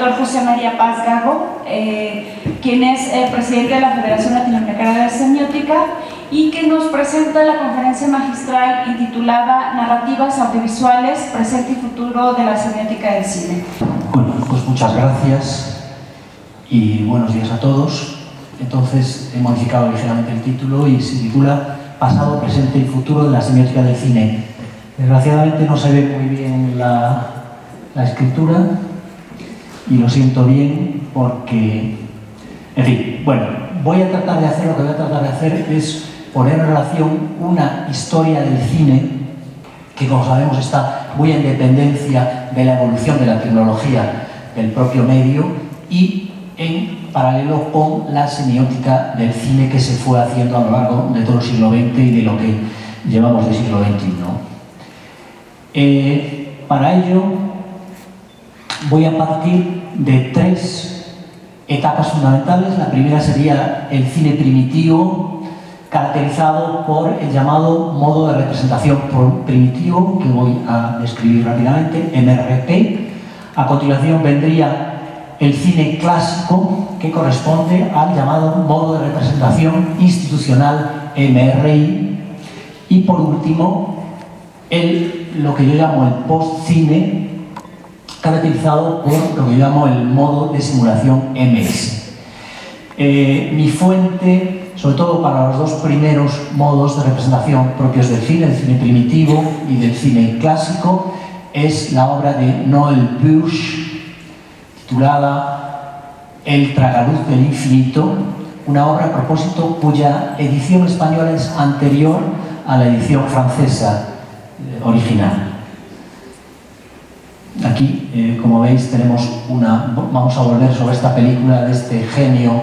doctor José María Paz Gago, eh, quien es el presidente de la Federación Latinoamericana de Semiótica y que nos presenta la conferencia magistral intitulada Narrativas audiovisuales, presente y futuro de la semiótica del cine. Bueno, pues muchas gracias y buenos días a todos. Entonces he modificado ligeramente el título y se titula Pasado, presente y futuro de la semiótica del cine. Desgraciadamente no se ve muy bien la, la escritura y lo siento bien porque, en fin, bueno, voy a tratar de hacer, lo que voy a tratar de hacer es poner en relación una historia del cine que como sabemos está muy en dependencia de la evolución de la tecnología del propio medio y en paralelo con la semiótica del cine que se fue haciendo a lo largo de todo el siglo XX y de lo que llevamos del siglo XXI. Eh, para ello voy a partir de tres etapas fundamentales. La primera sería el cine primitivo, caracterizado por el llamado modo de representación primitivo, que voy a describir rápidamente, MRP. A continuación vendría el cine clásico, que corresponde al llamado modo de representación institucional MRI. Y por último, el, lo que yo llamo el post-cine, caracterizado por lo que yo llamo el modo de simulación MS. Eh, mi fuente, sobre todo para los dos primeros modos de representación propios del cine, el cine primitivo y del cine clásico, es la obra de Noel Bush, titulada El tragaluz del infinito, una obra a propósito cuya edición española es anterior a la edición francesa eh, original. Aquí, eh, como veis, tenemos una... Vamos a volver sobre esta película de este genio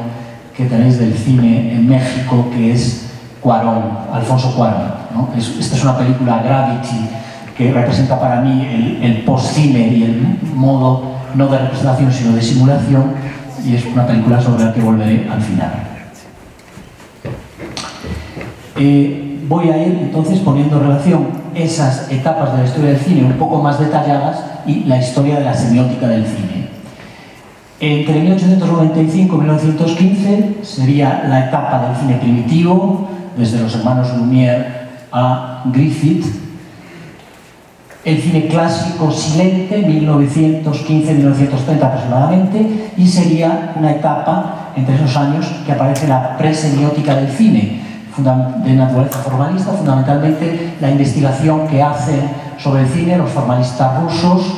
que tenéis del cine en México, que es Cuarón, Alfonso Cuarón. esta es una película Gravity que representa para mí el, el post-cine y el modo no de representación, sino de simulación, y es una película sobre la que volveré al final. Eh, voy a ir entonces poniendo en relación esas etapas de la historia del cine un poco más detalladas y la historia de la semiótica del cine. Entre 1895 y 1915 sería la etapa del cine primitivo, desde los hermanos Lumière a Griffith. El cine clásico silente, 1915-1930 aproximadamente, y sería una etapa entre esos años que aparece la presemiótica del cine, de naturaleza formalista, fundamentalmente la investigación que hacen sobre el cine los formalistas rusos,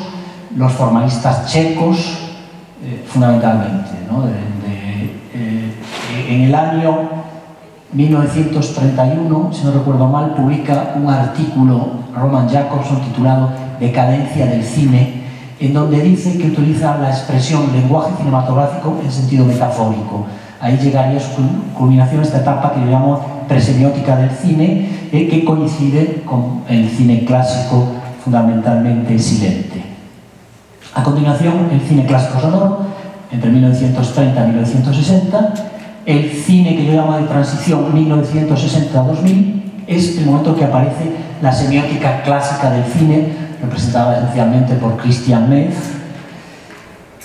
los formalistas checos, eh, fundamentalmente. Eh, en el año 1931, si no recuerdo mal, publica un artículo Roman Jacobson titulado Decadencia del cine, en donde dice que utiliza la expresión lenguaje cinematográfico en sentido metafórico. Ahí llegaría su culminación esta etapa que yo llamo presemiótica del cine, eh, que coincide con el cine clásico fundamentalmente silente. A continuación, el cine clásico sonoro, entre 1930 y 1960, el cine que yo llamo de transición 1960-2000, es el momento que aparece la semiótica clásica del cine, representada esencialmente por Christian Metz,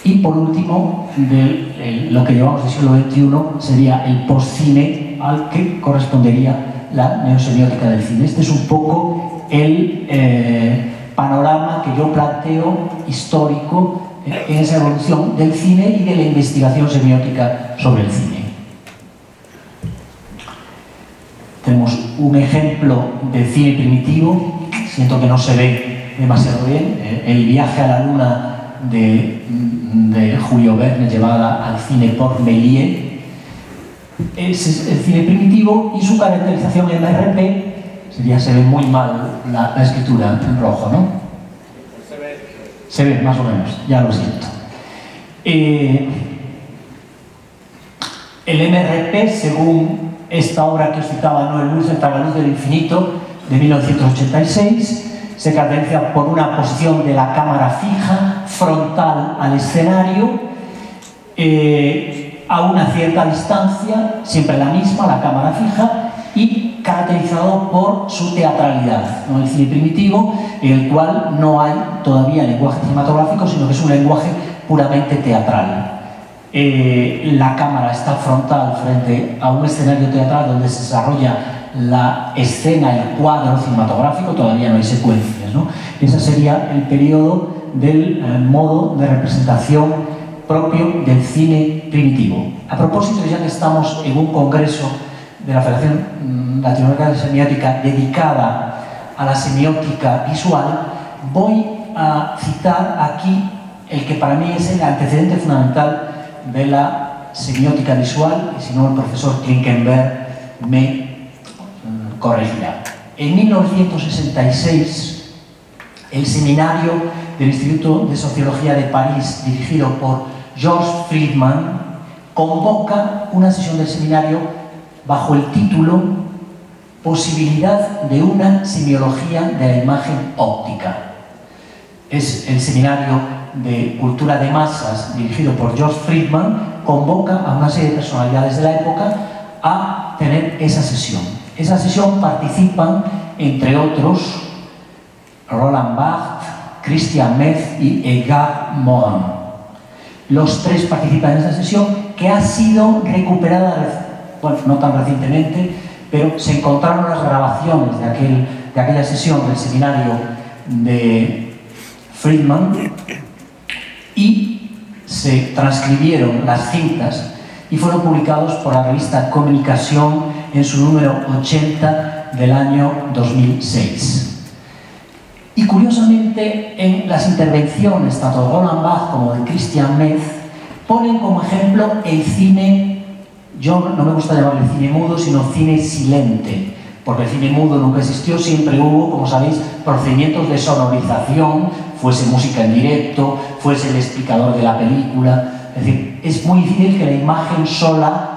y por último, de, lo que llevamos del siglo XXI sería el postcine al que correspondería la neosemiótica del cine. Este es un poco el eh, panorama que yo planteo histórico eh, en esa evolución del cine y de la investigación semiótica sobre el cine. Tenemos un ejemplo de cine primitivo, siento que no se ve demasiado bien, eh, el viaje a la luna de, de Julio Verne llevada al cine por Méliès, es el cine primitivo y su caracterización en RP sería, se ve muy mal la, escritura en rojo, ¿no? Se ve. Más o menos, ya lo siento. Eh, el MRP, según esta obra que os citaba Noel Luz, El luz del infinito, de 1986, se caracteriza por una posición de la cámara fija, frontal al escenario, eh, a una cierta distancia, siempre la misma, la cámara fija, y caracterizado por su teatralidad, ¿no? el cine primitivo, en el cual no hay todavía lenguaje cinematográfico, sino que es un lenguaje puramente teatral. Eh, la cámara está frontal frente a un escenario teatral donde se desarrolla la escena, el cuadro cinematográfico, todavía no hay secuencias. ¿no? Ese sería el periodo del eh, modo de representación propio del cine primitivo. A propósito, ya que estamos en un congreso de la Federación mm, Latinoamericana de Semiótica dedicada a la semiótica visual, voy a citar aquí el que para mí es el antecedente fundamental de la semiótica visual, y si no el profesor Klinkenberg me mm, corregirá. En 1966, el seminario del Instituto de Sociología de París, dirigido por George Friedman, convoca una sesión del seminario bajo el título Posibilidad de una semiología de la imagen óptica. Es el seminario de cultura de masas dirigido por George Friedman, convoca a una serie de personalidades de la época a tener esa sesión. Esa sesión participan, entre otros, Roland Barthes, Christian y Edgar Morin. Los tres participan en esa sesión que ha sido recuperada, no tan recientemente, pero se encontraron las grabaciones de, aquel, de aquella sesión del seminario de Friedman y se transcribieron las cintas y fueron publicados por la revista Comunicación en su número 80 del año 2006. Y curiosamente, en las intervenciones tanto de Roland Bach como de Christian Metz ponen como ejemplo el cine, yo no me gusta llamarle cine mudo, sino cine silente, porque el cine mudo nunca existió, siempre hubo, como sabéis, procedimientos de sonorización, fuese música en directo, fuese el explicador de la película. Es decir, es muy difícil que la imagen sola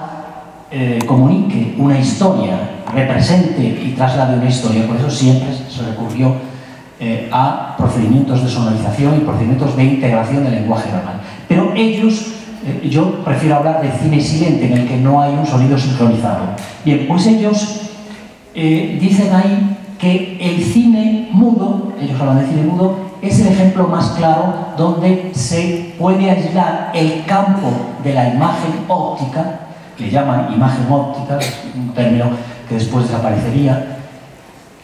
eh, comunique una historia, represente y traslade una historia, por eso siempre se recurrió eh, a procedimientos de sonorización y procedimientos de integración del lenguaje verbal. Pero ellos, eh, yo prefiero hablar de cine silente, en el que no hay un sonido sincronizado. Bien, pues ellos eh, dicen ahí que el cine mudo, ellos hablan de cine mudo, es el ejemplo más claro donde se puede aislar el campo de la imagen óptica, que llaman imagen óptica, un término que después desaparecería,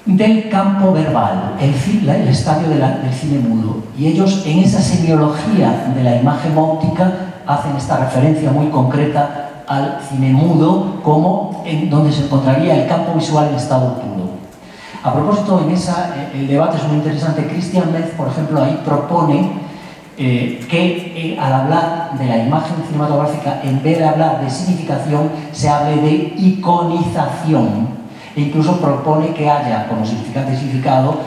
del campo verbal, el, el estadio del cine mudo. Y ellos en esa semiología de la imagen óptica hacen esta referencia muy concreta al cine mudo como en donde se encontraría el campo visual en estado puro. A propósito, en esa, eh, el debate es muy interesante. Christian Metz, por ejemplo, ahí propone eh, que eh, al hablar de la imagen cinematográfica, en vez de hablar de significación, se hable de iconización e incluso propone que haya como significante y significado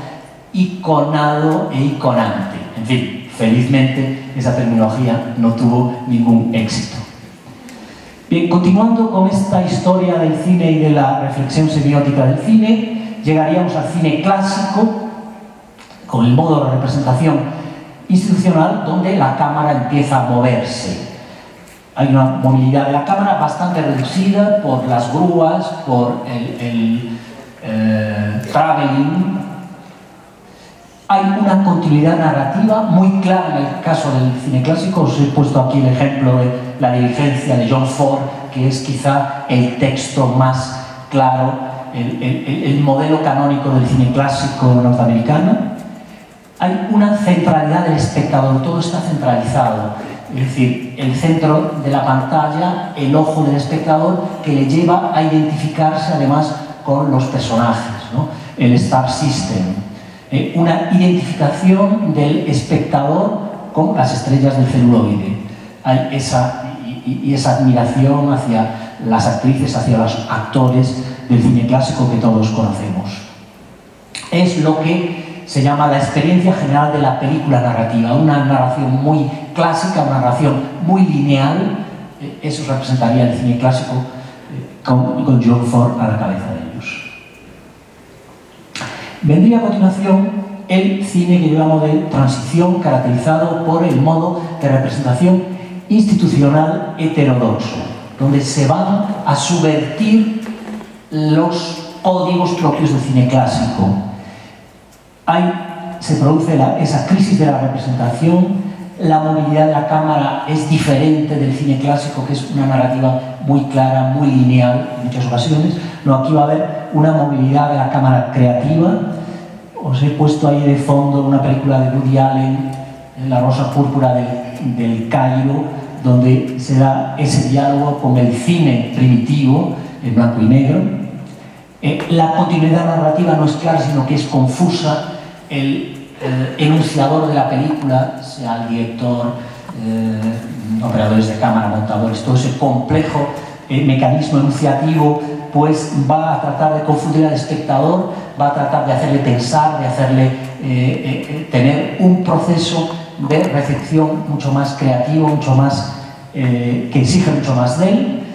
iconado e iconante. En fin, felizmente esa terminología no tuvo ningún éxito. Bien, continuando con esta historia del cine y de la reflexión semiótica del cine, llegaríamos al cine clásico, con el modo de representación institucional, donde la cámara empieza a moverse hay una movilidad de la cámara bastante reducida por las grúas, por el, eh, traveling. Hay una continuidad narrativa muy clara en el caso del cine clásico. Os he puesto aquí el ejemplo de La diligencia de John Ford, que es quizá el texto más claro, el, el modelo canónico del cine clásico norteamericano. Hay una centralidad del espectador, todo está centralizado es decir, el centro de la pantalla, el ojo del espectador, que le lleva a identificarse además con los personajes, ¿no? el Star System. Eh, una identificación del espectador con las estrellas del celuloide. Hay esa, y, esa admiración hacia las actrices, hacia los actores del cine clásico que todos conocemos. Es lo que se llama la experiencia general de la película narrativa, una narración muy clásica, una narración muy lineal, eh, eso representaría el cine clásico eh, con, John Ford a la cabeza de ellos. Vendría a continuación el cine que llamamos de transición, caracterizado por el modo de representación institucional heterodoxo, donde se van a subvertir los códigos propios del cine clásico. Hay, se produce esa crisis de la representación la movilidad de la cámara es diferente del cine clásico, que es una narrativa muy clara, muy lineal en muchas ocasiones. No, aquí va a haber una movilidad de la cámara creativa. Os he puesto ahí de fondo una película de Woody Allen, La rosa púrpura del, del Cairo, donde se da ese diálogo con el cine primitivo, en blanco y negro. Eh, la continuidad narrativa no es clara, sino que es confusa. El, enunciador de la película, sea el director, eh, operadores de cámara, montadores, todo ese complejo eh, mecanismo enunciativo, pues va a tratar de confundir al espectador, va a tratar de hacerle pensar, de hacerle tener un proceso de recepción mucho más creativo, mucho más que exige mucho más de él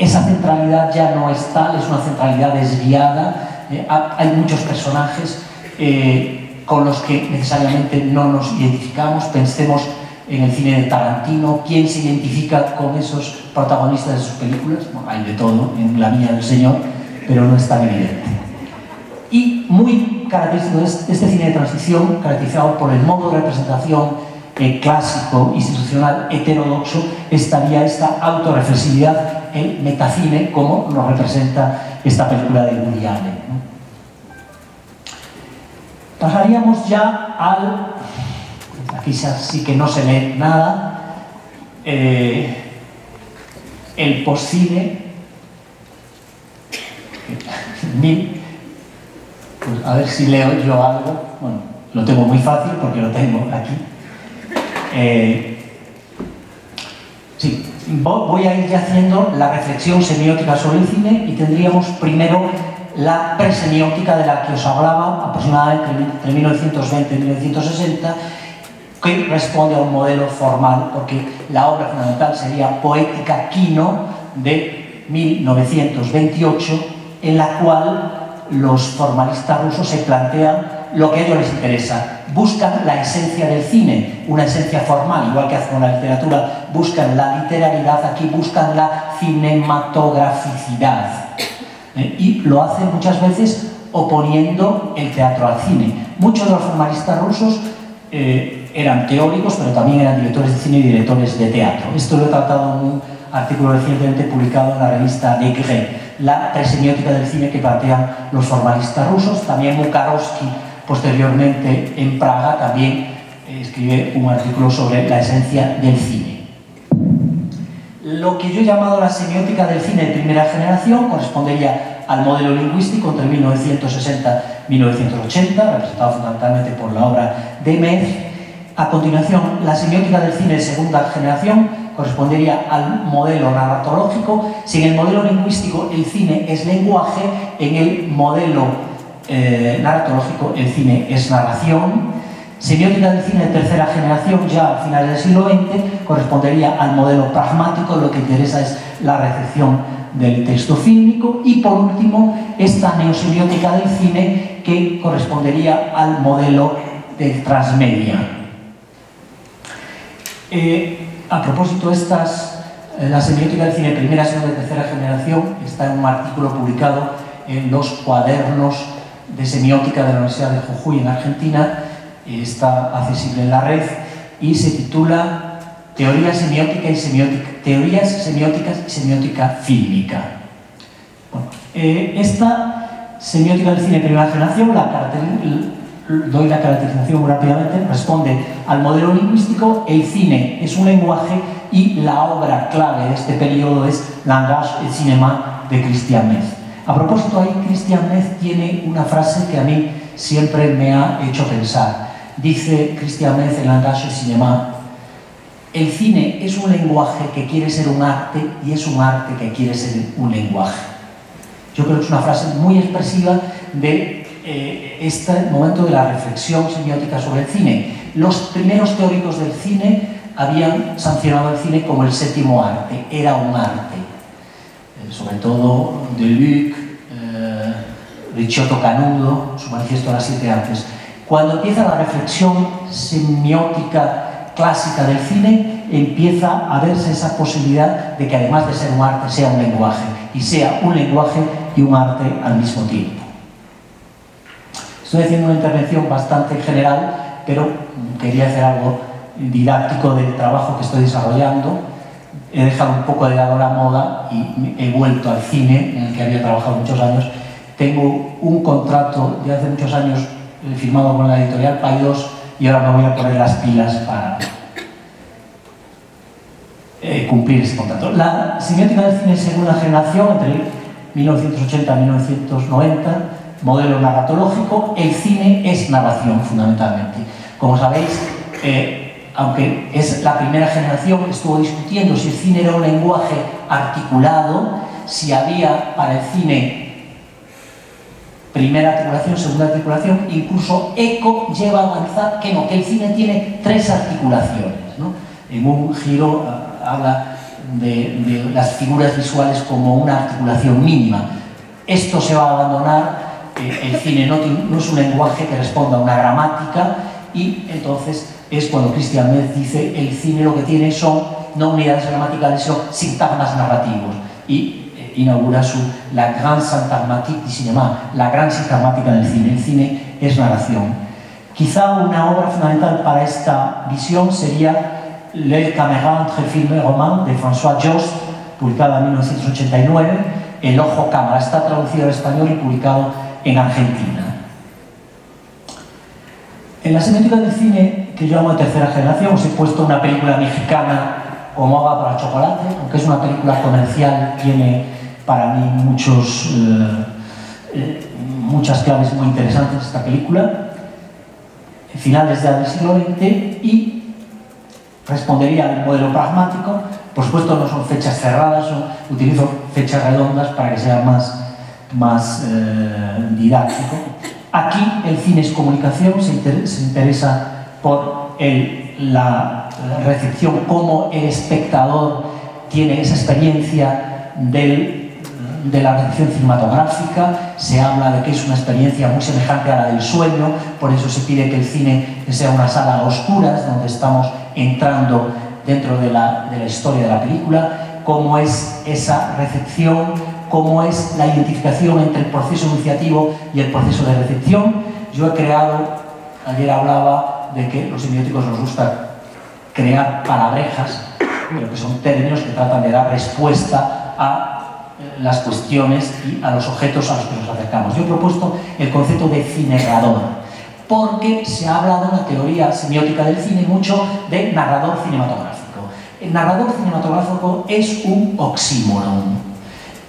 esa centralidad ya no es tal, es una centralidad desviada. Eh, hay muchos personajes eh, con los que necesariamente no nos identificamos. Pensemos en el cine de Tarantino, ¿quién se identifica con esos protagonistas de sus películas? hay de todo en La Mía del Señor, pero no es tan evidente. Y muy característico es este cine de transición, caracterizado por el modo de representación eh, clásico, institucional, heterodoxo, estaría esta autorreflexividad el metacine como nos representa esta película de Woody Allen. Pasaríamos ya al... Aquí sí que no se lee nada. Eh, el postcine. Pues a ver si leo yo algo. Bueno, lo tengo muy fácil porque lo tengo aquí. Eh, sí, voy a ir ya haciendo la reflexión semiótica sobre el cine y tendríamos primero la presemiótica de la que os hablaba aproximadamente entre 1920 y 1960 que responde a un modelo formal porque la obra fundamental sería Poética Quino de 1928 en la cual los formalistas rusos se plantean lo que a ellos les interesa. Buscan la esencia del cine, una esencia formal, igual que hacen con la literatura. Buscan la literalidad, aquí buscan la cinematograficidad. ¿Eh? Y lo hacen muchas veces oponiendo el teatro al cine. Muchos de los formalistas rusos eh, eran teóricos, pero también eran directores de cine y directores de teatro. Esto lo he tratado en un artículo recientemente publicado en la revista Negre, la presemiótica del cine que plantean los formalistas rusos. También Mukarovsky Posteriormente, en Praga, también eh, escribe un artículo sobre la esencia del cine. Lo que yo he llamado la semiótica del cine de primera generación correspondería al modelo lingüístico entre 1960 y 1980, representado fundamentalmente por la obra de Metz. A continuación, la semiótica del cine de segunda generación correspondería al modelo narratológico. Si en el modelo lingüístico el cine es lenguaje, en el modelo eh, narratológico, el cine es narración. Semiótica del cine de tercera generación, ya a finales del siglo XX, correspondería al modelo pragmático, lo que interesa es la recepción del texto fílmico. Y por último, esta neosemiótica del cine, que correspondería al modelo de transmedia. Eh, a propósito, estas, eh, la semiótica del cine primera, segunda y tercera generación está en un artículo publicado en los cuadernos de semiótica de la Universidad de Jujuy en Argentina, está accesible en la red y se titula Teoría semiótica y semiótica, Teorías semióticas y semiótica fílmica. Eh, esta semiótica del cine de primera generación, la doy la caracterización rápidamente, responde al modelo lingüístico, el cine es un lenguaje y la obra clave de este periodo es Langage et Cinéma de Christian Metz. A propósito, ahí Christian Metz tiene una frase que a mí siempre me ha hecho pensar. Dice Christian Metz en Langage du Cinéma, el cine es un lenguaje que quiere ser un arte y es un arte que quiere ser un lenguaje. Yo creo que es una frase muy expresiva de eh, este momento de la reflexión semiótica sobre el cine. Los primeros teóricos del cine habían sancionado el cine como el séptimo arte, era un arte. Eh, sobre todo Deluc, eh, Canudo, su manifiesto de las siete artes. Cuando empieza la reflexión semiótica clásica del cine, empieza a verse esa posibilidad de que además de ser un arte, sea un lenguaje, y sea un lenguaje y un arte al mismo tiempo. Estoy haciendo una intervención bastante general, pero quería hacer algo didáctico del trabajo que estoy desarrollando. He dejado un poco de lado la moda y he vuelto al cine, en el que había trabajado muchos años. Tengo un contrato de hace muchos años firmado con la editorial Paidós y ahora me voy a poner las pilas para eh, cumplir ese contrato. La semiótica del cine segunda generación, entre 1980 y 1990, modelo narratológico, el cine es narración fundamentalmente. Como sabéis, eh, aunque es la primera generación, estuvo discutiendo si el cine era un lenguaje articulado, si había para el cine primera articulación, segunda articulación, incluso ECO lleva a avanzar que no, que el cine tiene tres articulaciones. En un giro ah, habla de, las figuras visuales como una articulación mínima. Esto se va a abandonar, eh, el cine no, no, es un lenguaje que responda a una gramática y entonces es cuando Christian Metz dice el cine lo que tiene son no unidades gramaticales, son sintagmas narrativos. Y inaugura su La Grande Sintagmatique du Cinéma, la gran sintagmática del cine. El cine es narración. Quizá una obra fundamental para esta visión sería Le caméra entre film et roman de François Jost, publicada en 1989, El ojo cámara. Está traducido al español y publicado en Argentina. En la semiótica del cine, que yo llamo de tercera generación, os he puesto una película mexicana como Agua para chocolate, aunque es una película comercial, tiene para mí muchos, eh, eh, muchas claves muy interesantes esta película, finales del siglo XX, y respondería al modelo pragmático. Por supuesto, no son fechas cerradas, utilizo fechas redondas para que sea más, más eh, didáctico. Aquí el cine es comunicación, se, se interesa por el, la recepción, cómo el espectador tiene esa experiencia del de la recepción cinematográfica, se habla de que es una experiencia muy semejante a la del sueño, por eso se pide que el cine sea una sala a oscuras, donde estamos entrando dentro de la, de la historia de la película, cómo es esa recepción, cómo es la identificación entre el proceso iniciativo y el proceso de recepción. Yo he creado, ayer hablaba de que los semióticos nos gusta crear palabrejas, pero que son términos que tratan de dar respuesta a las cuestiones y a los objetos a los que nos acercamos. Yo he propuesto el concepto de cinerador, porque se ha hablado en la teoría semiótica del cine mucho de narrador cinematográfico. El narrador cinematográfico es un oxímoron.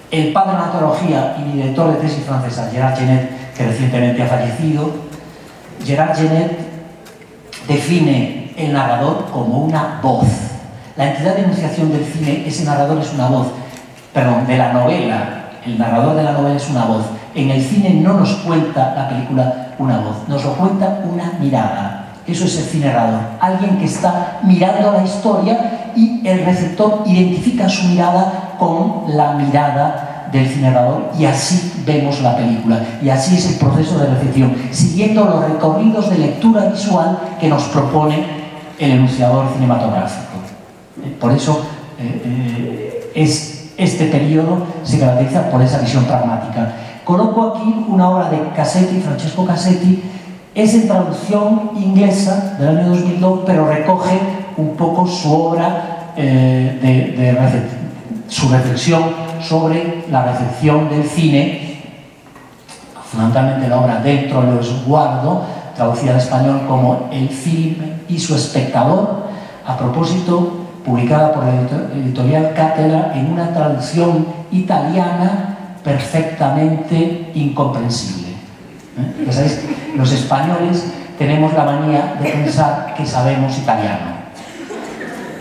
El padre de la antología y director de tesis francesa, Gerard Genet, que recientemente ha fallecido, Gerard Genet define el narrador como una voz. La entidad de enunciación del cine, ese narrador es una voz perdón, de la novela, el narrador de la novela es una voz. En el cine no nos cuenta la película una voz, nos lo cuenta una mirada. Eso es el cine narrador. Alguien que está mirando la historia y el receptor identifica su mirada con la mirada del cine y así vemos la película. Y así es el proceso de recepción, siguiendo los recorridos de lectura visual que nos propone el enunciador cinematográfico. Por eso eh, eh, es este periodo se caracteriza por esa visión pragmática. Coloco aquí una obra de Cassetti, Francesco Cassetti, es en traducción inglesa del año 2002, pero recoge un poco su obra, eh, de, su reflexión sobre la recepción del cine, fundamentalmente la obra Dentro lo esguardo, traducida al español como El film y su espectador, a propósito publicada por la editorial Cátedra en una traducción italiana perfectamente incomprensible. ¿Eh? Ya sabéis, los españoles tenemos la manía de pensar que sabemos italiano.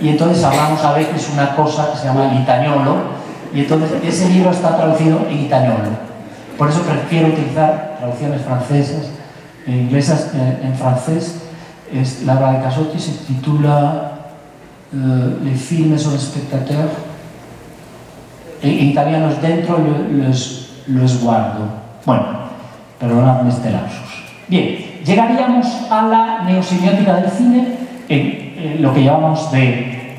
Y entonces hablamos a veces una cosa que se llama el itañolo, y entonces ese libro está traducido en itañolo. Por eso prefiero utilizar traducciones francesas, e inglesas eh, en francés. Es, la obra de Casotti se titula les films son espectateurs. En, en italiano es dentro, los, los guardo. Bueno, perdonadme este lapsus. Bien, llegaríamos a la neosemiótica del cine, en, lo que llamamos de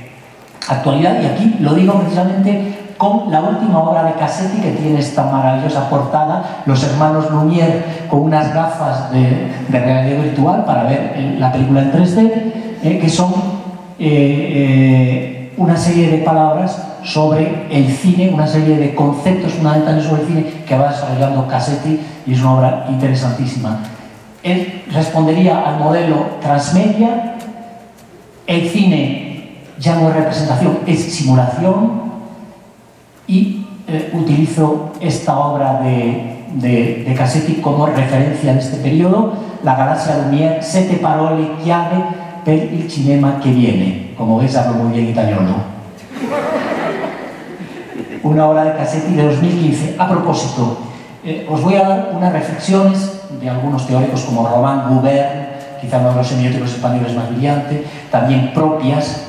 actualidad, y aquí lo digo precisamente con la última obra de Cassetti que tiene esta maravillosa portada, los hermanos Lumière con unas gafas de, realidad virtual para ver la película en 3D, eh, que son eh, una serie de palabras sobre el cine, una serie de conceptos fundamentales sobre el cine que va desarrollando Cassetti y es una obra interesantísima. Él respondería al modelo transmedia, el cine ya no es representación, es simulación y eh, utilizo esta obra de, de, de, Cassetti como referencia en este periodo, La galaxia Lumière, sette parole chiave per cinema che viene. Como veis hablo muy bien italiano. Una obra de Cassetti de 2015. A propósito, eh, os voy a dar unas reflexiones de algunos teóricos como Romain Goubert, quizá uno de los semióticos españoles más brillante, también propias,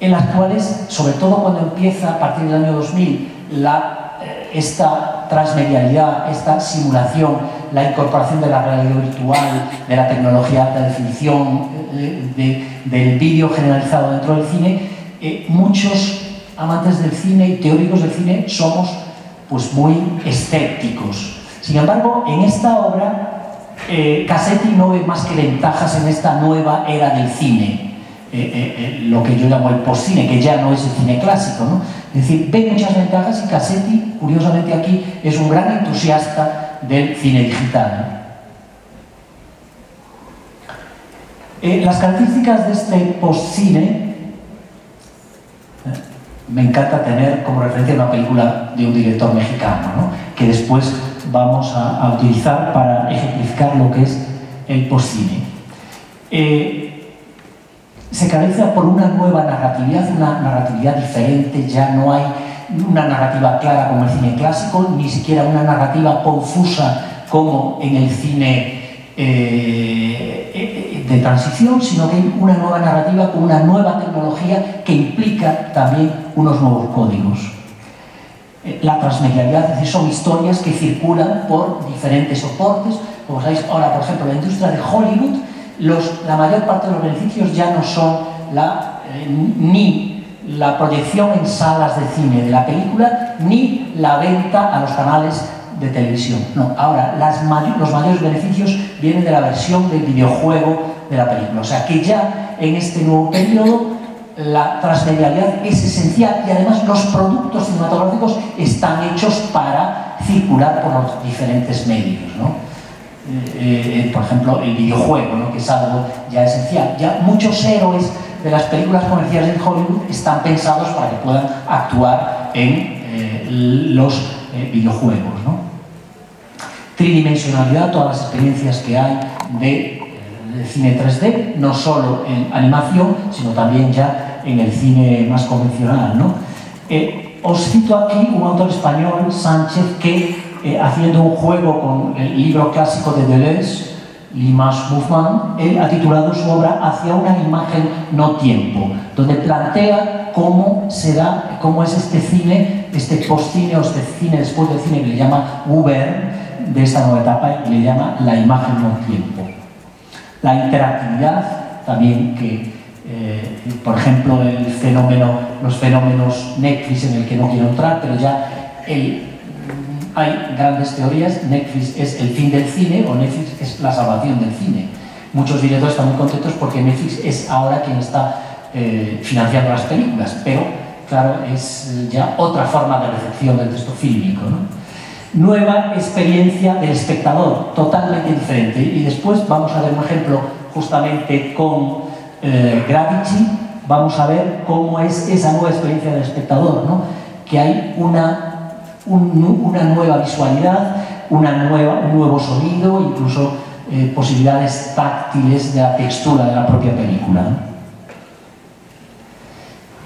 en las cuales, sobre todo cuando empieza a partir del año 2000, la, eh, esta transmedialidad, esta simulación, la incorporación de la realidad virtual, de la tecnología de definición, eh, de, del vídeo generalizado dentro del cine, eh, muchos amantes del cine y teóricos del cine somos pues muy escépticos. Sin embargo, en esta obra, eh, Cassetti no ve más que ventajas en esta nueva era del cine. Lo que yo llamo el postcine, que ya no es el cine clásico. ¿no? Es decir, ve muchas ventajas y Cassetti, curiosamente aquí, es un gran entusiasta del cine digital. las características de este postcine, me encanta tener como referencia una película de un director mexicano, ¿no? que después vamos a, a, utilizar para ejemplificar lo que es el postcine. Eh, se caracteriza por una nueva narratividad, una narratividad diferente, ya no hay una narrativa clara como el cine clásico, ni siquiera una narrativa confusa como en el cine eh, de transición, sino que hay una nueva narrativa con una nueva tecnología que implica también unos nuevos códigos. Eh, la transmedialidad, es decir, son historias que circulan por diferentes soportes. Como sabéis, ahora, por ejemplo, la industria de Hollywood la mayor parte de los beneficios ya no son la, eh, ni la proyección en salas de cine de la película, ni la venta a los canales de televisión. No, ahora los mayores beneficios vienen de la versión del videojuego de la película. O sea que ya en este nuevo periodo la transmedialidad es esencial y además los productos cinematográficos están hechos para circular por los diferentes medios. ¿no? Eh, eh, por ejemplo, el videojuego, ¿no? que es algo ya esencial. Ya muchos héroes de las películas comerciales de Hollywood están pensados para que puedan actuar en eh, los eh, videojuegos. ¿no? Tridimensionalidad, todas las experiencias que hay de, eh, de, cine 3D, no solo en animación, sino también ya en el cine más convencional. ¿no? Eh, os cito aquí un autor español, Sánchez, que eh, haciendo un juego con el libro clásico de Deleuze, L'image Mouvement, él ha titulado su obra Hacia una imagen no tiempo, donde plantea cómo será, cómo es este cine, este post-cine o este cine después del cine que le llama Uber, de esta nueva etapa, y le llama la imagen no tiempo. La interactividad, también que, eh, por ejemplo, los fenómenos Netflix en el que no quiero entrar, pero ya el hay grandes teorías, Netflix es el fin del cine o Netflix es la salvación del cine. Muchos directores están muy contentos porque Netflix es ahora quien está eh, financiando las películas, pero claro, es ya otra forma de recepción del texto fílmico. ¿no? Nueva experiencia del espectador, totalmente diferente. Y después vamos a ver un ejemplo justamente con eh, Gravity, vamos a ver cómo es esa nueva experiencia del espectador, ¿no? que hay una un, una nueva visualidad, una nueva, un nuevo sonido, incluso eh, posibilidades táctiles de la textura de la propia película.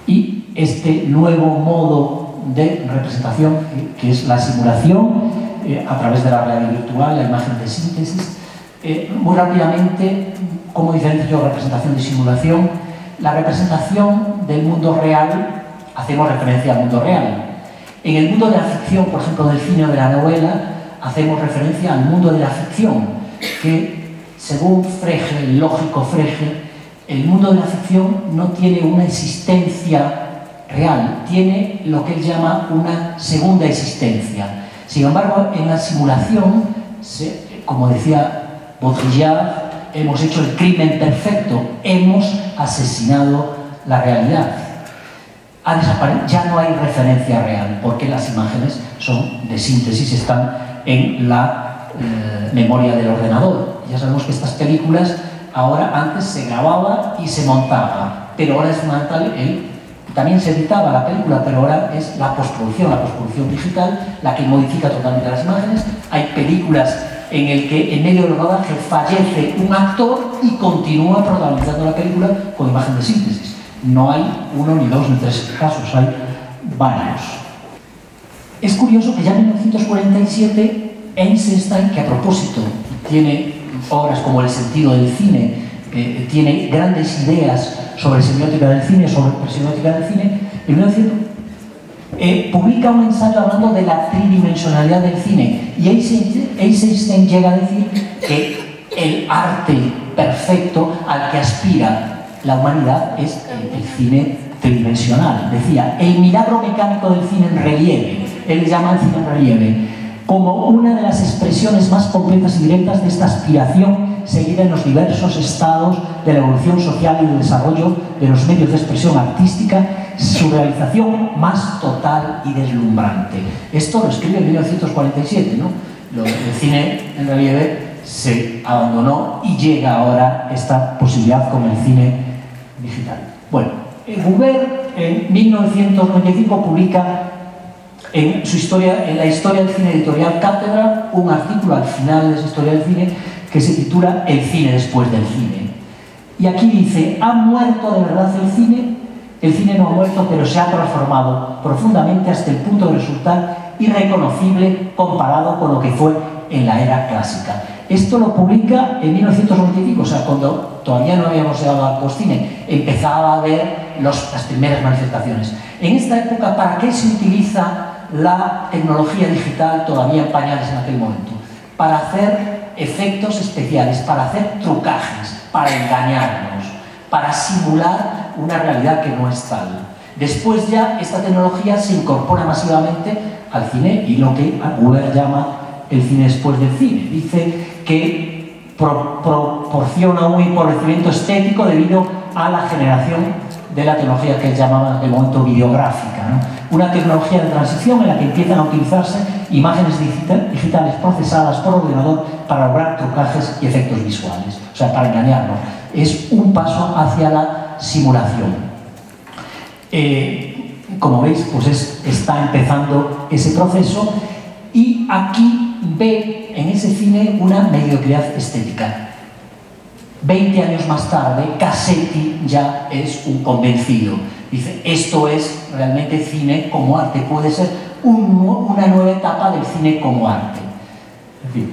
Y este nuevo modo de representación, que es la simulación, eh, a través de la realidad virtual, la imagen de síntesis, eh, muy rápidamente, como diferencio representación y simulación, la representación del mundo real, hacemos referencia al mundo real, en el mundo de la ficción, por ejemplo, del cine o de la novela, hacemos referencia al mundo de la ficción, que según Frege, el lógico Frege, el mundo de la ficción no tiene una existencia real, tiene lo que él llama una segunda existencia. Sin embargo, en la simulación, como decía Baudrillard, hemos hecho el crimen perfecto, hemos asesinado la realidad. Ya no hay referencia real, porque las imágenes son de síntesis, están en la eh, memoria del ordenador. Ya sabemos que estas películas ahora antes se grababa y se montaba, pero ahora es fundamental el también se editaba la película, pero ahora es la postproducción, la postproducción digital, la que modifica totalmente las imágenes. Hay películas en el que en medio del rodaje fallece un actor y continúa protagonizando la película con imagen de síntesis. No hay uno, ni dos, ni tres casos, hay varios. Es curioso que ya en 1947 Einstein, que a propósito tiene obras como El sentido del cine, eh, tiene grandes ideas sobre semiótica del cine, sobre semiótica del cine, en 1900 eh, publica un ensayo hablando de la tridimensionalidad del cine y Eisenstein llega a decir que el arte perfecto al que aspira la humanidad es el, cine tridimensional. Decía, el milagro mecánico del cine en relieve, él llama el cine en relieve, como una de las expresiones más completas y directas de esta aspiración seguida en los diversos estados de la evolución social y del desarrollo de los medios de expresión artística, su realización más total y deslumbrante. Esto lo escribe en 1947, ¿no? el cine en relieve se abandonó y llega ahora esta posibilidad con el cine digital. Bueno, Goubert en 1995 publica en, su historia, en la historia del cine editorial Cátedra un artículo al final de su historia del cine que se titula El cine después del cine. Y aquí dice, ¿ha muerto de verdad el cine? El cine no ha muerto, pero se ha transformado profundamente hasta el punto de resultar irreconocible comparado con lo que fue en la era clásica. Esto lo publica en 1995, o sea, cuando todavía no habíamos llegado al postcine, empezaba a ver las primeras manifestaciones. En esta época, ¿para qué se utiliza la tecnología digital todavía en pañales en aquel momento? Para hacer efectos especiales, para hacer trucajes, para engañarnos, para simular una realidad que no es tal. Después ya esta tecnología se incorpora masivamente al cine y lo que Weber llama el cine después del cine. Dice que proporciona un empobrecimiento estético debido a la generación de la tecnología que él llamaba de momento videográfica. Una tecnología de transición en la que empiezan a utilizarse imágenes digitales procesadas por ordenador para lograr trucajes y efectos visuales, o sea, para engañarnos. Es un paso hacia la simulación. Eh, como veis, pues está empezando ese proceso y aquí ve en ese cine una mediocridad estética 20 años más tarde, Cassetti ya es un convencido. Dice, esto es realmente cine como arte, puede ser una nueva etapa del cine como arte. En fin,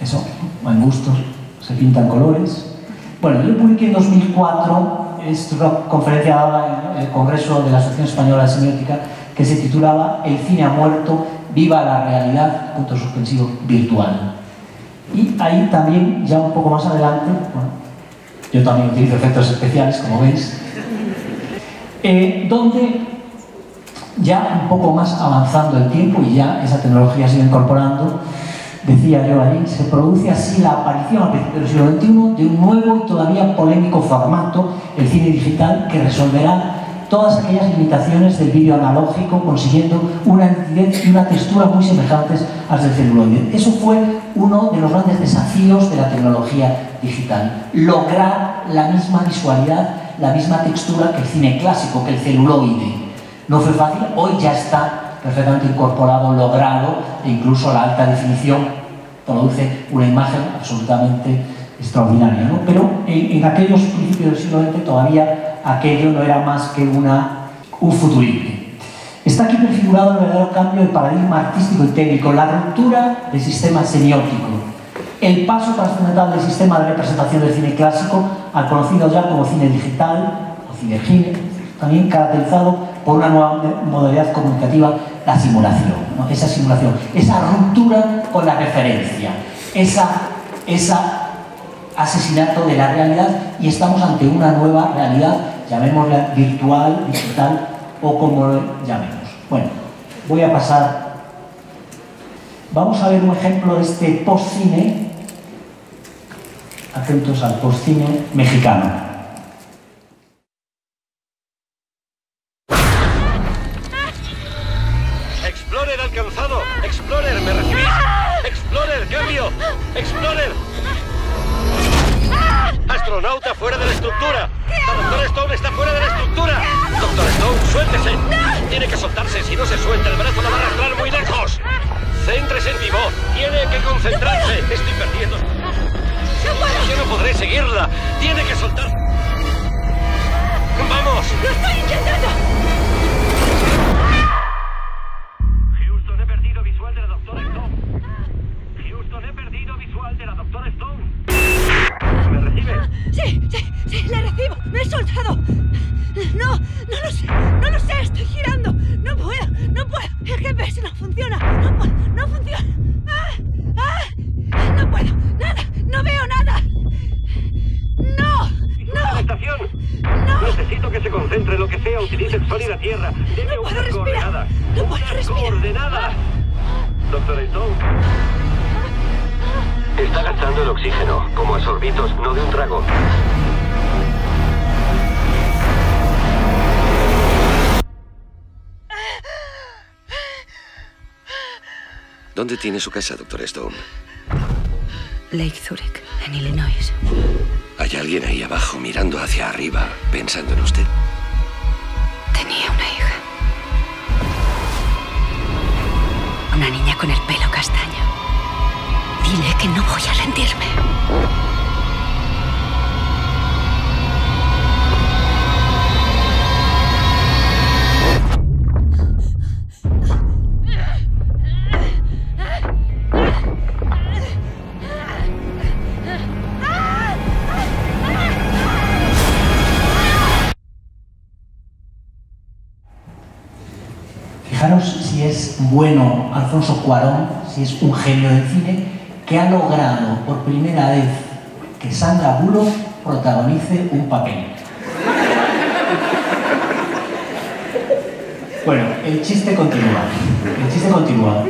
eso, en gustos, se pintan colores. Bueno, yo publiqué en 2004, es una conferencia dada en el Congreso de la Asociación Española de Semiótica, que se titulaba El cine ha muerto, viva la realidad, punto suspensivo, virtual. Y ahí también, ya un poco más adelante, yo también utilizo efectos especiales, como veis, eh, donde ya un poco más avanzando el tiempo y ya esa tecnología se ido incorporando, decía yo ahí, se produce así la aparición a principios del siglo XXI de un nuevo y todavía polémico formato, el cine digital, que resolverá todas aquellas limitaciones del vídeo analógico, consiguiendo una nitidez y una textura muy semejantes a las del celuloide. Eso fue uno de los grandes desafíos de la tecnología digital. Lograr la misma visualidad, la misma textura que el cine clásico, que el celuloide. No fue fácil, hoy ya está perfectamente incorporado, logrado, e incluso la alta definición produce una imagen absolutamente extraordinaria. ¿no? Pero en, aquellos principios del siglo XX todavía aquello no era más que una, un futurismo. Está aquí prefigurado el verdadero cambio de paradigma artístico y técnico, la ruptura del sistema semiótico, el paso trascendental del sistema de representación del cine clásico al conocido ya como cine digital o cine también caracterizado por una nueva modalidad comunicativa, la simulación, esa simulación, esa ruptura con la referencia, esa, esa asesinato de la realidad y estamos ante una nueva realidad, llamémosla virtual, digital o como lo llamemos. Bueno, voy a pasar. Vamos a ver un ejemplo de este post-cine, atentos al post-cine mexicano. Stone está fuera de la estructura. Doctor Stone, suéltese. Tiene que soltarse. Si no se suelta, el brazo la va a arrastrar muy lejos. Céntrese en vivo. Tiene que concentrarse. Estoy perdiendo. Yo no podré seguirla. Tiene que soltar. ¡Vamos! ¡Lo estoy intentando! ¿Dónde tiene su casa, doctor Stone? Lake Zurich, en Illinois. Hay alguien ahí abajo mirando hacia arriba, pensando en usted. Fijaros si es bueno Alfonso Cuarón, si es un genio del cine, que ha logrado por primera vez que Sandra Bullock protagonice un papel. Bueno, el chiste continúa. El chiste continúa.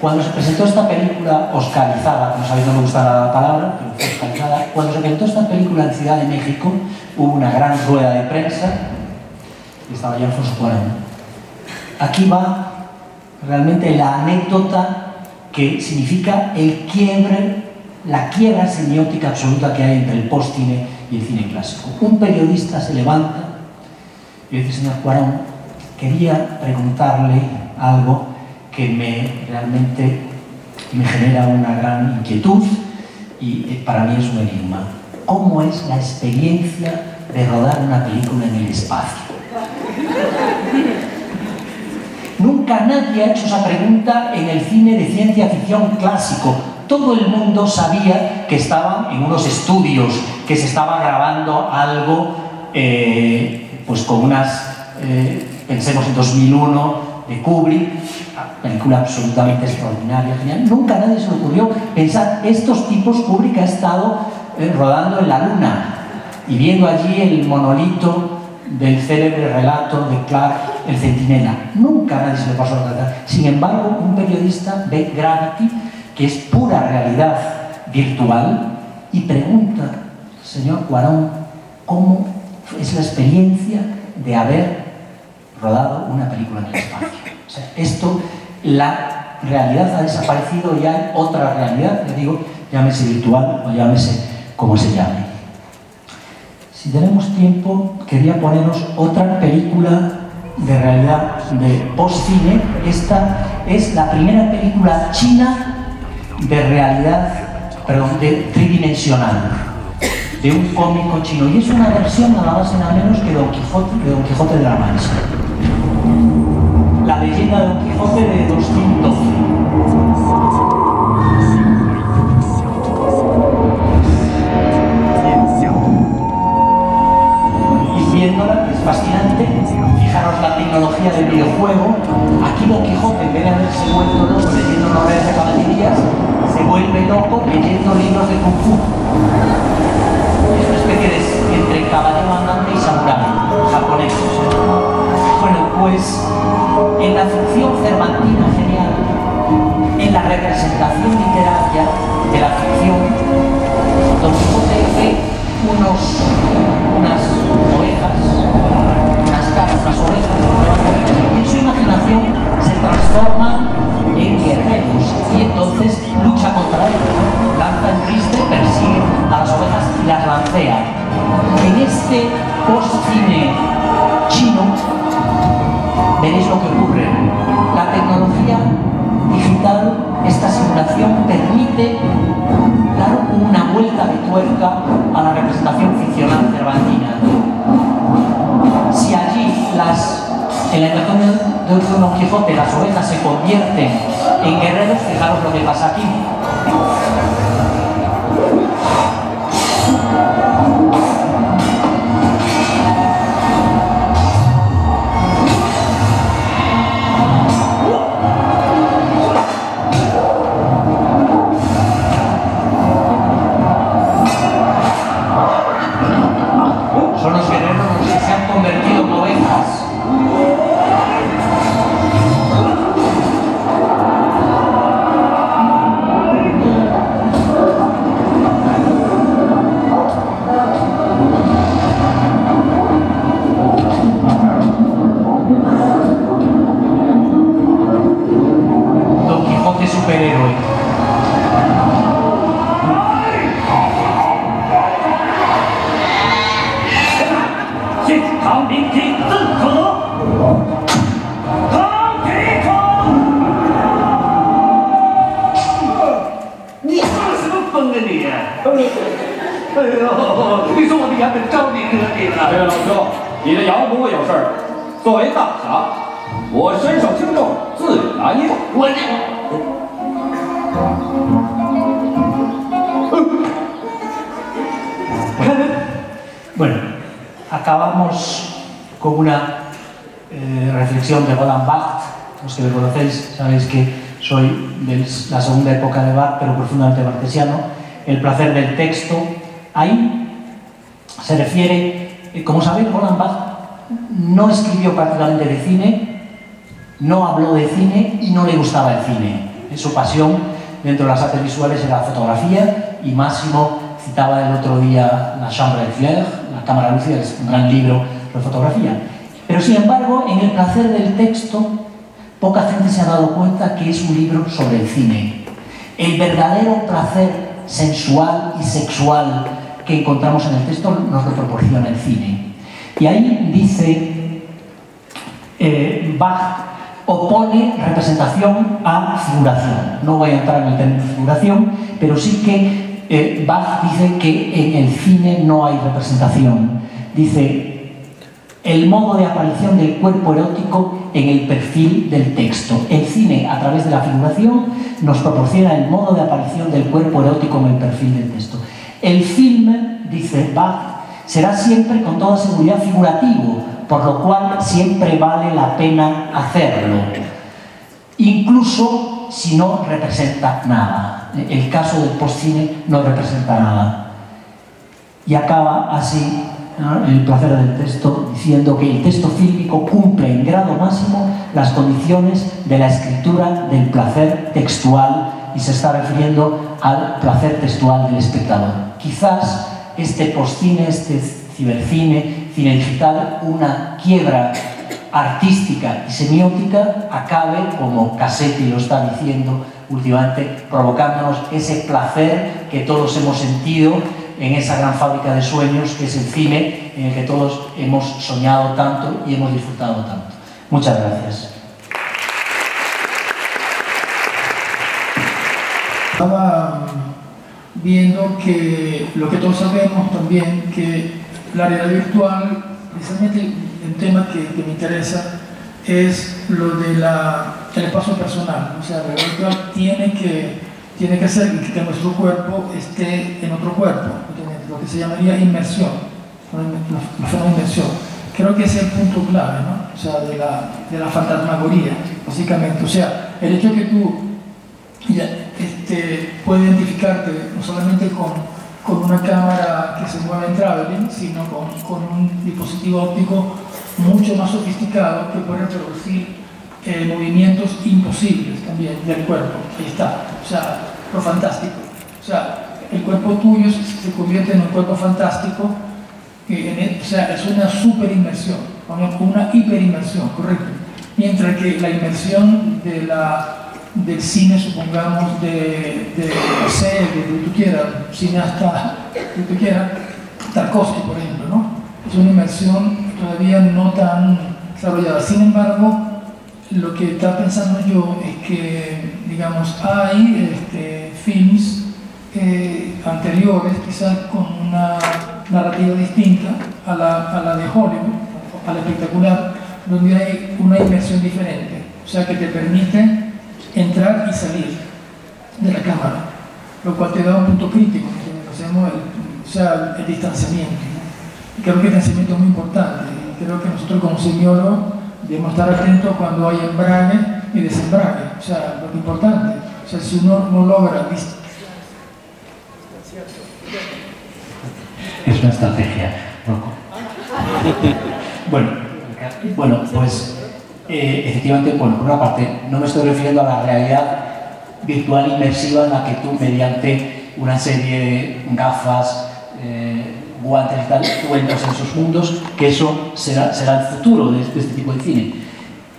Cuando se presentó esta película oscarizada, no sabéis no me gusta la palabra, pero oscarizada, cuando se presentó esta película en Ciudad de México, hubo una gran rueda de prensa y estaba ya Alfonso Cuarón. Aquí va realmente la anécdota que significa el quiebre, la quiebra semiótica absoluta que hay entre el post-cine y el cine clásico. Un periodista se levanta y dice, señor Cuarón, quería preguntarle algo que me realmente me genera una gran inquietud y eh, para mí es un enigma. ¿Cómo es la experiencia de rodar una película en el espacio? Nunca nadie ha hecho esa pregunta en el cine de ciencia ficción clásico. Todo el mundo sabía que estaban en unos estudios, que se estaba grabando algo, eh, pues con unas, eh, pensemos en 2001, de Kubrick, película absolutamente extraordinaria, genial. Nunca a nadie se le ocurrió pensar, estos tipos, Kubrick ha estado eh, rodando en la luna y viendo allí el monolito del célebre relato de Clark, el centinela. Nunca nadie se le pasó a tratar. Sin embargo, un periodista ve Gravity, que es pura realidad virtual, y pregunta, señor Cuarón, ¿cómo es la experiencia de haber rodado una película en el espacio? O sea, esto, la realidad ha desaparecido y hay otra realidad, le digo, llámese virtual o llámese como se llame. Si tenemos tiempo, quería poneros otra película de realidad de post-cine. Esta es la primera película china de realidad, perdón, tridimensional, de un cómico chino. Y es una versión nada más y nada menos que Don Quijote, de Don Quijote de la Mancha. La leyenda de Don Quijote de 2012. y viéndola, es fascinante. Fijaros la tecnología del videojuego. Aquí Don Quijote, en vez de haberse vuelto loco leyendo novelas de caballerías, se vuelve loco leyendo libros de Kung Fu. Es una especie de entre caballero andante y samurái japonés. Bueno, pues en la ficción cervantina genial, en la representación literaria de la ficción, Don Quijote ve unos, unas ovejas, y en su imaginación se transforman en guerreros y entonces lucha contra ellos, lanza el triste, persigue a las ovejas y las lancea. en este post-cine chino veréis lo que ocurre. La tecnología digital, esta simulación permite dar una vuelta de tuerca de Don Quijote las ovejas se convierten en guerreros, fijaros lo que pasa aquí. Bueno, acabamos con una eh, reflexión de Roland Barthes. Los que me conocéis sabéis que soy de la segunda época de Bach, pero profundamente bartesiano. El placer del texto. Ahí se refiere, eh, como sabéis, Roland Barthes no escribió prácticamente de cine, no habló de cine y no le gustaba el cine. Su pasión dentro de las artes visuales era la fotografía y Máximo citaba el otro día La Chambre de Fleur, La Cámara Lúcida, es un gran libro de fotografía. Pero sin embargo, en el placer del texto, poca gente se ha dado cuenta que es un libro sobre el cine. El verdadero placer sensual y sexual que encontramos en el texto nos lo proporciona el cine. Y ahí dice eh, Bach opone representación a figuración. No voy a entrar en el término figuración, pero sí que eh, Bach dice que en el cine no hay representación. Dice, el modo de aparición del cuerpo erótico en el perfil del texto. El cine, a través de la figuración, nos proporciona el modo de aparición del cuerpo erótico en el perfil del texto. El film, dice Bach, será siempre con toda seguridad figurativo, por lo cual siempre vale la pena hacerlo, incluso si no representa nada. El caso del postcine no representa nada. Y acaba así el placer del texto diciendo que el texto fílmico cumple en grado máximo las condiciones de la escritura del placer textual y se está refiriendo al placer textual del espectador. Quizás este postcine, este cibercine, cine digital, una quiebra artística y semiótica acabe, como Cassetti lo está diciendo últimamente, provocándonos ese placer que todos hemos sentido en esa gran fábrica de sueños que es el cine, en el que todos hemos soñado tanto y hemos disfrutado tanto. Muchas gracias. Estaba viendo que lo que todos sabemos también, que la realidad virtual, precisamente el tema que, que me interesa, es lo del de espacio personal. O sea, la tiene que, tiene que hacer que nuestro cuerpo esté en otro cuerpo, lo que se llamaría inmersión, la, forma de inmersión. Creo que ese es el punto clave, ¿no? O sea, de la, de la fantasmagoría, básicamente. O sea, el hecho que tú este, puedes identificarte no solamente con, con, una cámara que se mueve en traveling, sino con, con un dispositivo óptico mucho más sofisticado que puede reproducir eh, movimientos imposibles también del cuerpo. Ahí está. O sea, lo fantástico. O sea, el cuerpo tuyo se, convierte en un cuerpo fantástico. Eh, en el, o sea, es una super inmersión, una hiperinmersión, correcto. Mientras que la inmersión de la, del cine, supongamos, de, de, no sé, de, de tú quieras, cineasta, que tú quieras, Tarkovsky, por ejemplo, ¿no? Es una inmersión todavía no tan desarrollada. Sin embargo, lo que está pensando yo es que, digamos, hay este, films eh, anteriores, quizás con una narrativa distinta a la, a la de Hollywood, a la espectacular, donde hay una inmersión diferente, o sea, que te permite entrar y salir de la cámara, lo cual te da un punto crítico, el, o sea, el distanciamiento. Y creo que el distanciamiento es muy importante, creo que nosotros como semiólogos debemos estar atentos cuando hay embrague y desembrague, o sea, lo importante. O sea, si uno no logra Es una estrategia, bueno, bueno, pues eh, efectivamente, bueno, por una parte, no me estoy refiriendo a la realidad virtual inmersiva en la que tú, mediante una serie de gafas, guantes y tal, tú entras en esos mundos, que eso será, el futuro de, de este tipo de cine.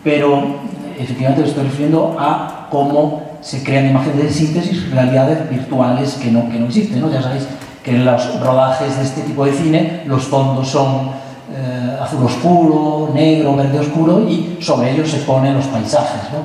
Pero efectivamente me estoy refiriendo a cómo se crean imágenes de síntesis, realidades virtuales que no, que no existen. ¿no? Ya sabéis que en los rodajes de este tipo de cine los fondos son eh, azul oscuro, negro, verde oscuro y sobre ellos se ponen los paisajes. ¿no?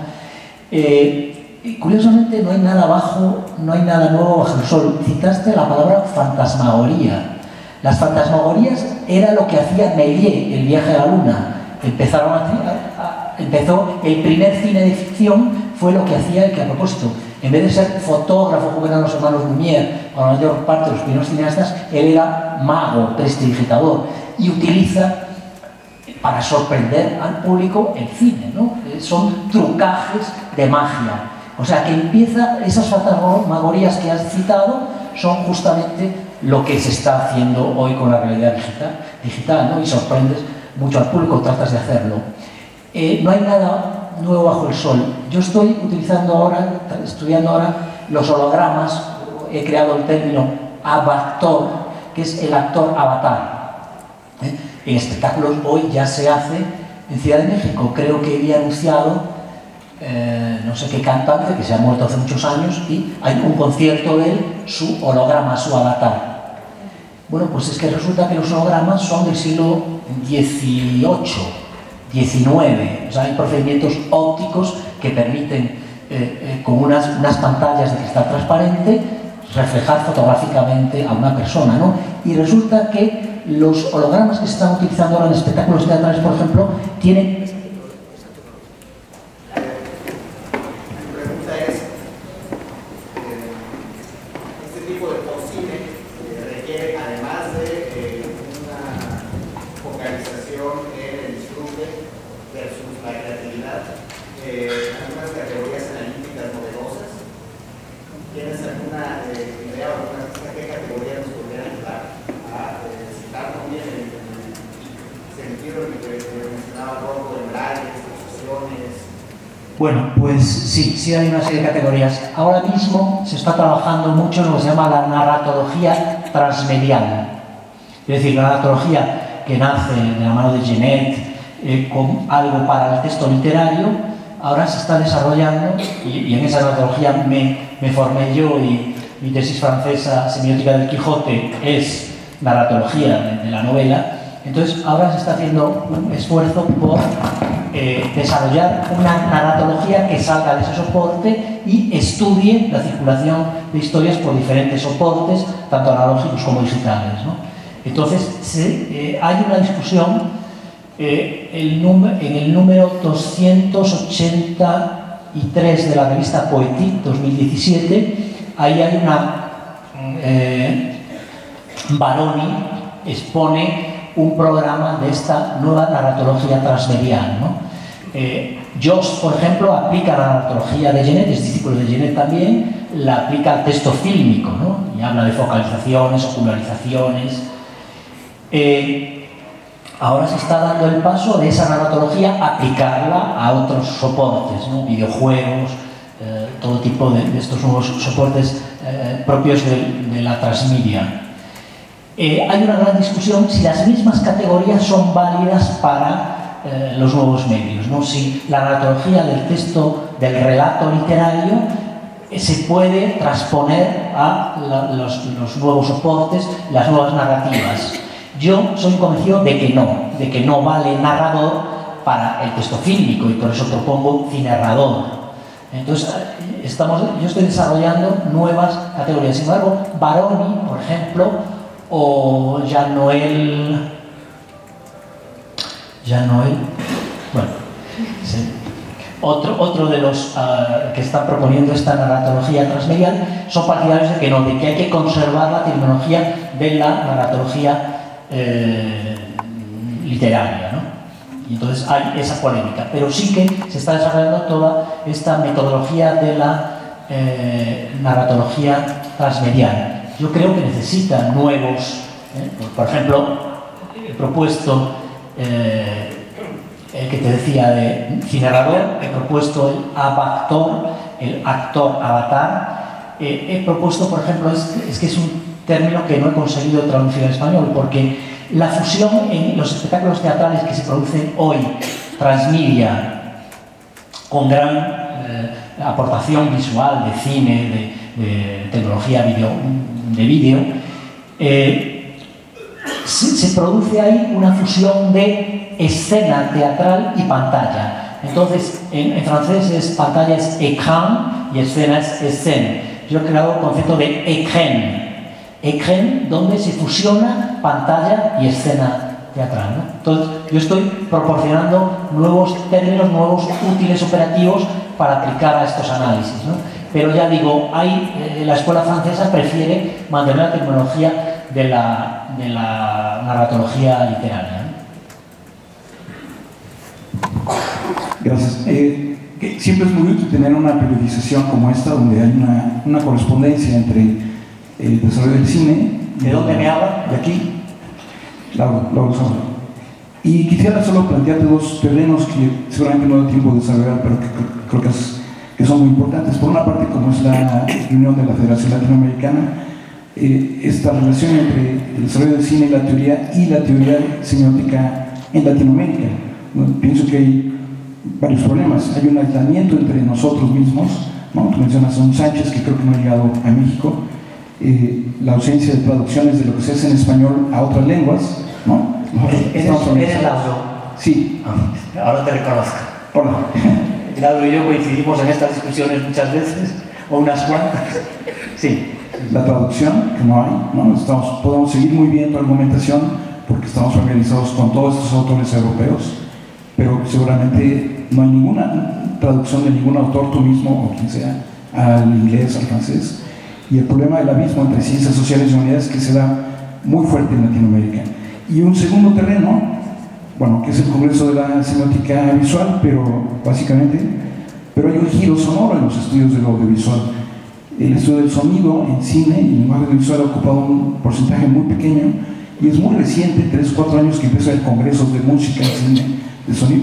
Eh, curiosamente no hay nada bajo, no hay nada nuevo bajo el sol. Citaste la palabra fantasmagoría. Las fantasmagorías era lo que hacía Méliès, el viaje a la luna. Empezaron a, empezó el primer cine de ficción fue lo que hacía el que a propósito en vez de ser fotógrafo como eran los hermanos Lumière o la mayor parte de los primeros cineastas él era mago, prestidigitador y utiliza para sorprender al público el cine, ¿no? Eh, son trucajes de magia. O sea que empieza, esas fantasmagorías que has citado son justamente lo que se está haciendo hoy con la realidad digital, digital ¿no? y sorprendes mucho al público, tratas de hacerlo. Eh, no hay nada nuevo bajo el sol. Yo estoy utilizando ahora, estudiando ahora los hologramas, he creado el término avatar, que es el actor avatar. ¿eh? En espectáculos hoy ya se hace en Ciudad de México. Creo que había anunciado, eh, no sé qué cantante, que se ha muerto hace muchos años, y hay un concierto de él, su holograma, su avatar. Bueno, pues es que resulta que los hologramas son del siglo XVIII, XIX. O sea, hay procedimientos ópticos que permiten, eh, con unas, unas pantallas de cristal transparente, reflejar fotográficamente a una persona, ¿no? Y resulta que los hologramas que se están utilizando ahora en espectáculos teatrales, por ejemplo, tienen sí, sí hay una serie de categorías. Ahora mismo se está trabajando mucho en lo que se llama la narratología transmedial. Es decir, la narratología que nace de la mano de Genet eh, con algo para el texto literario, ahora se está desarrollando, y, en esa narratología me, me, formé yo y mi tesis francesa, Semiótica del Quijote, es narratología de, de la novela. Entonces, ahora se está haciendo un esfuerzo por eh, desarrollar una narratología que salga de ese soporte y estudie la circulación de historias por diferentes soportes, tanto analógicos como digitales. Entonces, eh, hay una discusión eh, en el número 283 de la revista Poetic 2017, ahí hay una... Baroni expone un programa de esta nueva narratología transmedial. ¿no? Eh, por ejemplo, aplica la narratología de Genet, es discípulo de Genet también, la aplica al texto fílmico, ¿no? y habla de focalizaciones, ocularizaciones. Eh, ahora se está dando el paso de esa narratología aplicarla a otros soportes, videojuegos, eh, todo tipo de, estos nuevos soportes propios de, de la transmedia. Eh, hay una gran discusión si las mismas categorías son válidas para eh, los nuevos medios, ¿no? si la narratología del texto, del relato literario, se puede transponer a los, nuevos soportes, las nuevas narrativas. Yo soy convencido de que no, de que no vale narrador para el texto fílmico y por eso propongo cinerrador. Entonces, estamos, yo estoy desarrollando nuevas categorías. Sin embargo, Baroni, por ejemplo, o Jean-Noël... Jean-Noël... Bueno, sí. Otro, otro de los uh, que están proponiendo esta narratología transmedial son partidarios de que no, de que hay que conservar la terminología de la narratología eh, literaria. ¿no? Y entonces hay esa polémica. Pero sí que se está desarrollando toda esta metodología de la eh, narratología transmedial. Yo creo que necesita nuevos, ¿eh? por ejemplo, he propuesto eh, el que te decía de cinerador, he propuesto el abactor, el actor avatar. Eh, he propuesto, por ejemplo, es, que es un término que no he conseguido traducir al español, porque la fusión en los espectáculos teatrales que se producen hoy, transmedia, con gran eh, aportación visual de cine, de, tecnología de vídeo, se, produce ahí una fusión de escena teatral y pantalla. Entonces, en, en francés es pantalla es écran y escena es escena. Yo he creado el concepto de écran. Écran, donde se fusiona pantalla y escena teatral. Entonces, yo estoy proporcionando nuevos términos, nuevos útiles operativos para aplicar a estos análisis. Pero ya digo, hay, eh, la escuela francesa prefiere mantener la tecnología de la, de la narratología literaria. Gracias. Eh, siempre es muy útil tener una periodización como esta, donde hay una, una correspondencia entre el desarrollo del cine. ¿De dónde me habla? De aquí. Laura, Laura Y quisiera solo plantearte dos terrenos que seguramente no da tiempo de desarrollar, pero que creo que, es, que, son muy importantes. Por una parte, como es la reunión de la Federación Latinoamericana, eh, esta relación entre el desarrollo del cine y la teoría y la teoría semiótica en Latinoamérica. Bueno, pienso que hay varios problemas. Hay un aislamiento entre nosotros mismos, ¿no? Tú mencionas a un Sánchez que creo que no ha llegado a México, eh, la ausencia de traducciones de lo que se hace en español a otras lenguas, ¿no? ¿Eres, ¿eres Lauro? Sí. Ah, ahora te reconozco. Hola. Lauro y yo coincidimos en estas discusiones muchas veces, o unas cuantas. Sí. La traducción, que no hay, ¿no? Estamos, podemos seguir muy bien tu argumentación porque estamos familiarizados con todos estos autores europeos, pero seguramente no hay ninguna traducción de ningún autor, tú mismo o quien sea, al inglés, al francés. Y el problema del abismo entre ciencias sociales y humanidades que se da muy fuerte en Latinoamérica. Y un segundo terreno, bueno, que es el Congreso de la Semiótica Visual, pero básicamente, pero hay un giro sonoro en los estudios del audiovisual. El estudio del sonido en cine y en audiovisual ha ocupado un porcentaje muy pequeño y es muy reciente, 3 4 años que empieza el Congreso de Música Cine de sonido.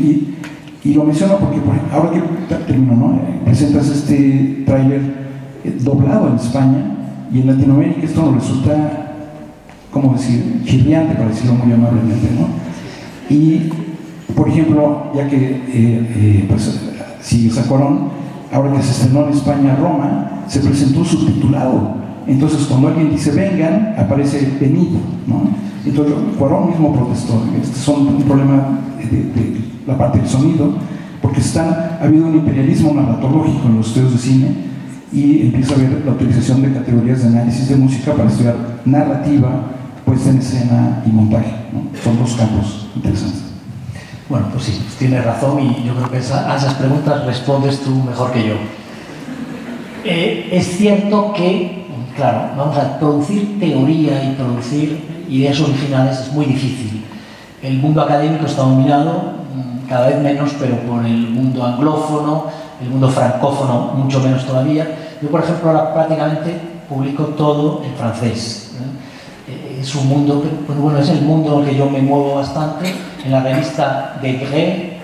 Y, lo menciono porque ahora que termino, ¿no? Presentas este tráiler eh, doblado en España y en Latinoamérica esto nos resulta, ¿cómo decir?, chirriante, para decirlo muy amablemente, ¿no? Y, por ejemplo, ya que, eh, eh, pues, se acuerdan, ahora que se estrenó en España Roma, se presentó subtitulado. Entonces, cuando alguien dice vengan, aparece venido, ¿no? Entonces, Cuarón mismo protestó. Este es un problema de, la parte del sonido, porque están, ha habido un imperialismo narratológico en los estudios de cine y empieza a haber la utilización de categorías de análisis de música para estudiar narrativa, puesta en escena y montaje. Son dos campos interesantes. Bueno, pues sí, tienes razón y yo creo que a esas preguntas respondes tú mejor que yo. Eh, es cierto que, claro, vamos a producir teoría y producir ideas originales es muy difícil. El mundo académico está dominado, mm, cada vez menos, pero por el mundo anglófono, el mundo francófono mucho menos todavía. Yo, por ejemplo, ahora prácticamente publico todo en francés. ¿eh? Es un mundo, bueno, es el mundo en el que yo me muevo bastante. En la revista de Grey,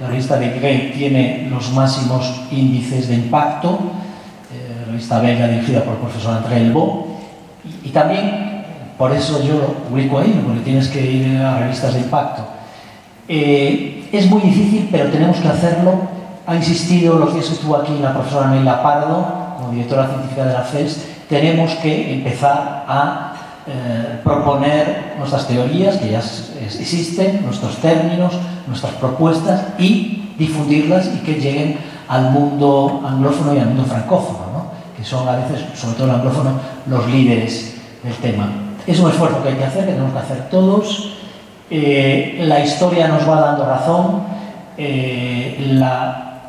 la revista Grey tiene los máximos índices de impacto, eh, revista belga dirigida por el profesor André Elbo, y, y también por eso yo lo publico ahí, porque tienes que ir a revistas de impacto. Eh, es muy difícil, pero tenemos que hacerlo. Ha insistido los días que estuvo aquí la profesora Neila Pardo, como directora científica de la FES, tenemos que empezar a eh, proponer nuestras teorías que ya existen, nuestros términos, nuestras propuestas y difundirlas y que lleguen al mundo anglófono y al mundo francófono, ¿no? que son a veces, sobre todo el anglófono, los líderes del tema. Es un esfuerzo que hay que hacer, que tenemos que hacer todos. Eh, la historia nos va dando razón. Eh, la,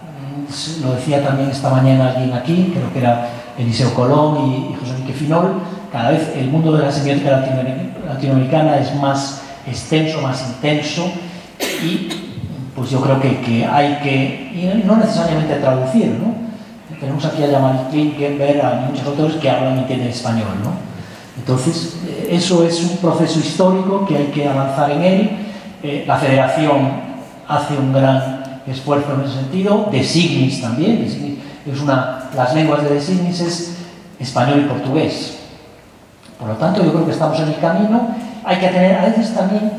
lo decía también esta mañana alguien aquí, creo que era Eliseo Colón y, y José Enrique Finol, cada vez el mundo de la semiótica latinoamericana es más extenso, más intenso y pues yo creo que, que hay que, y no necesariamente traducir, ¿no? Tenemos aquí a Jamal Klinkenberg, a muchos autores que hablan y entienden español, ¿no? Entonces, eh, eso es un proceso histórico que hay que avanzar en él. Eh, la federación hace un gran esfuerzo en ese sentido, de Signis también, es una, las lenguas de Signis es español y portugués. Por lo tanto, yo creo que estamos en el camino. Hay que tener, a veces también,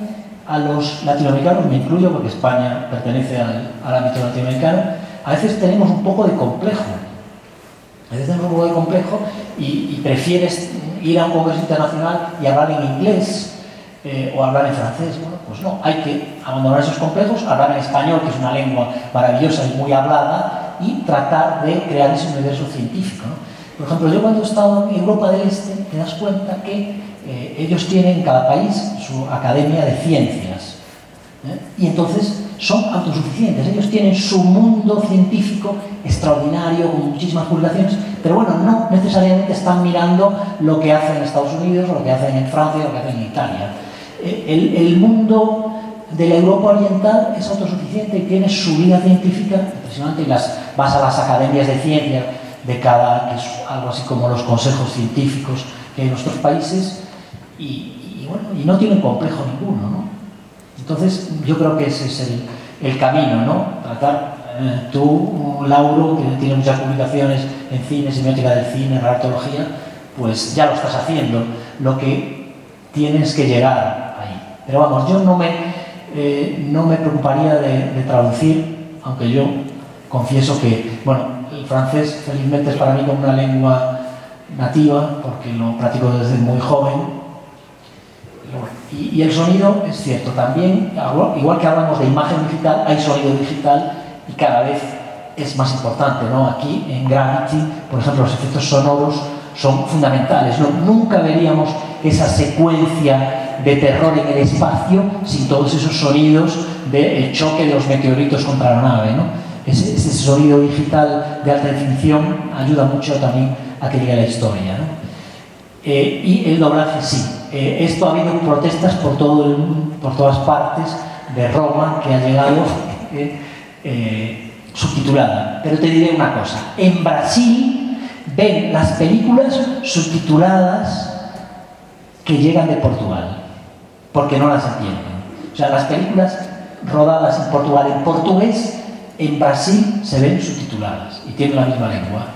a los latinoamericanos, me incluyo porque España pertenece al, ámbito latinoamericano, a veces tenemos un poco de complejo. A veces tenemos un poco de complejo y, prefieres ir a un congreso internacional y hablar en inglés eh, o hablar en francés. Bueno, pues no, hay que abandonar esos complejos, hablar en español, que es una lengua maravillosa y muy hablada, y tratar de crear ese universo científico. Por ejemplo, yo cuando he estado en Europa del Este, te das cuenta que eh, ellos tienen, cada país, su academia de ciencias. ¿eh? Y entonces son autosuficientes. Ellos tienen su mundo científico extraordinario, con muchísimas publicaciones, pero bueno, no necesariamente están mirando lo que hacen en Estados Unidos, lo que hacen en Francia, lo que hacen en Italia. Eh, el, mundo de la Europa Oriental es autosuficiente y tiene su vida científica, impresionante, y las, vas a las academias de ciencia de cada, algo así como los consejos científicos que hay en nuestros países, y, bueno, y no tienen complejo ninguno, ¿no? Entonces, yo creo que ese es el, camino, ¿no? Tratar, eh, tú, Lauro, que tiene muchas publicaciones en cine, semiótica del cine, reactología, pues ya lo estás haciendo. Lo que tienes que llegar ahí. Pero vamos, yo no me, eh, no me preocuparía de, de traducir, aunque yo confieso que, bueno, el francés felizmente es para mí como una lengua nativa, porque lo practico desde muy joven. Y, el sonido es cierto, también, igual que hablamos de imagen digital, hay sonido digital y cada vez es más importante. ¿no? Aquí en Gravity, por ejemplo, los efectos sonoros son fundamentales. ¿no? Nunca veríamos esa secuencia de terror en el espacio sin todos esos sonidos del choque de los meteoritos contra la nave. ¿no? ese, sonido digital de alta definición ayuda mucho también a que llegue la historia. Eh, y el doblaje sí. Eh, esto ha habido protestas por, todo por todas partes de Roma que ha llegado eh, subtitulada. Pero te diré una cosa. En Brasil ven las películas subtituladas que llegan de Portugal, porque no las entienden. O sea, las películas rodadas en Portugal en portugués en Brasil se ven subtituladas y tienen la misma lengua.